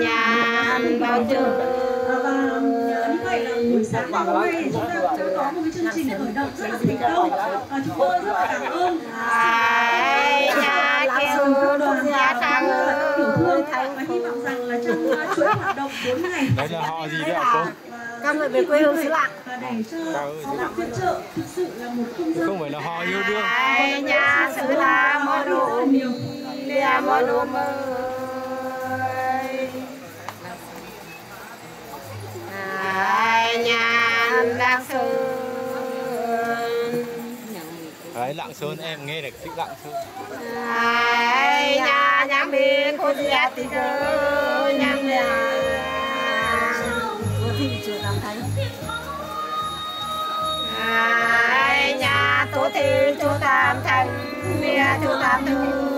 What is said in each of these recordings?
nhàn bao trường như vậy là buổi sáng ngày hôm nay chúng ta cũng có một cái chương trình khởi động rất là thành công và chúng tôi rất là cảm ơn ai nhà kêu đoàn nhà và tiểu thương và hy vọng rằng là trong chuỗi hoạt động 4 ngày Đấy là họ gì đấy hả cô? các người về quê hương xứ lạng và để cho phiên chợ thực sự là một không gian Không phải là họ yêu đương ai nhà xứ là mơ rất đủ là mơ đủ mơ đang sơn. Đấy Lạng Sơn em nghe được thích Lạng Sơn. Ai nhà nhà bên cô à tí cơ nhà nhà Có thị chưa cảm thấy? Ai nhà tổ thì chú tam thành mẹ chú tam thư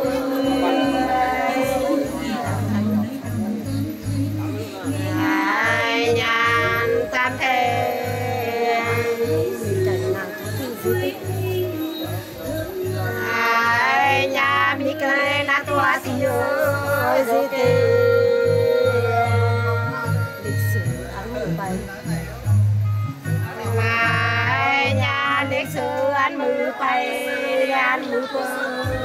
ơi di tê lịch sử ăn mộ bày ai nhà lịch sử ăn mừ bay ăn mừ bơi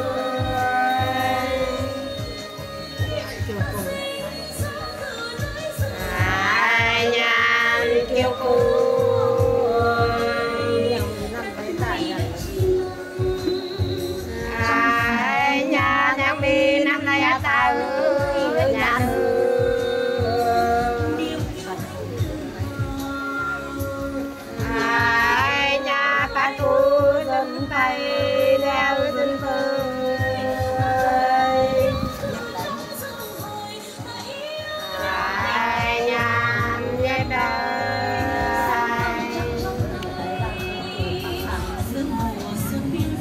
ai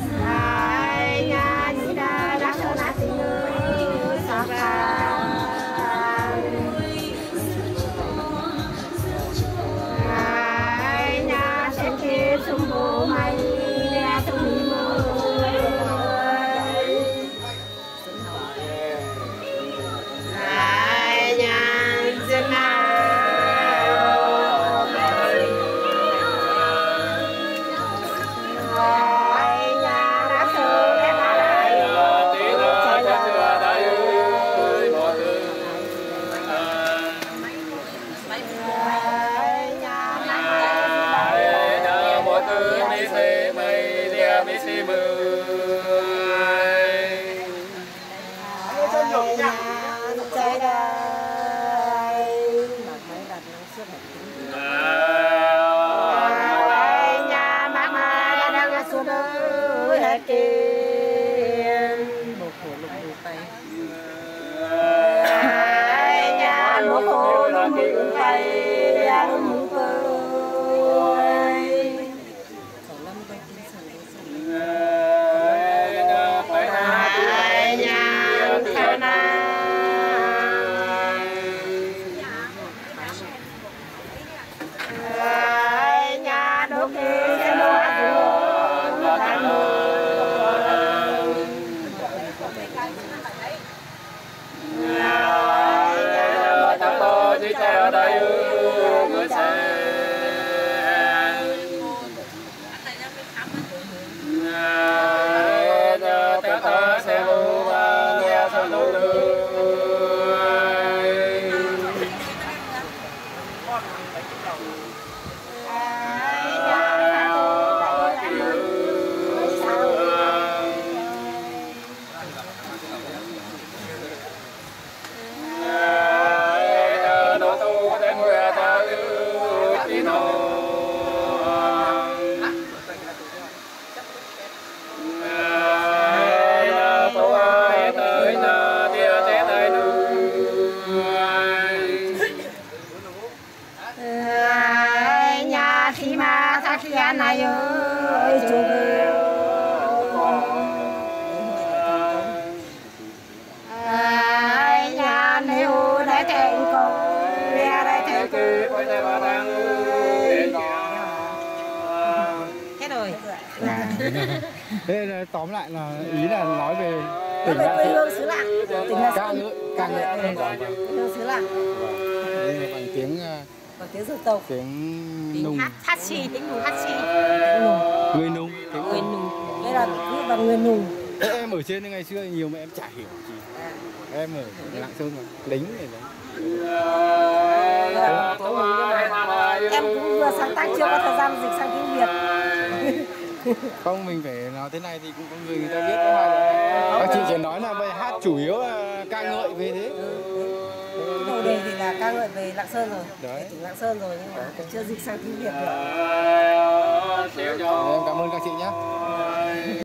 え? Ta khi anh này ơi chú ai nhà nếu đã thành công nhà đã thành công hết rồi. Thế là tóm lại là ý là nói về tỉnh Lạng quê Sơn hương xứ lạng. Tỉnh Lạng ca ngợi ca ngợi Vâng, vâng, Hương xứ lạng. Đây là bằng tiếng à, bằng tiếng dân tộc. Tiếng nùng. hát hát xì tiếng nùng hát xì. Người nùng tiếng người nùng. đây là viết bằng người nùng. Em ở trên ngày xưa nhiều mà em chả hiểu gì. Em ở lạng sơn mà lính này đấy. Là em cũng vừa sáng tác chưa có thời gian dịch sang tiếng việt. Không mình phải nói thế này thì cũng có người người ta biết các chị chỉ nói là bài hát chủ yếu là ca ngợi về thế đầu đề thì là ca ngợi về lạng sơn rồi. Đấy. tỉnh lạng sơn rồi nhưng mà chưa dịch sang tiếng việt được. Cảm ơn các chị nhé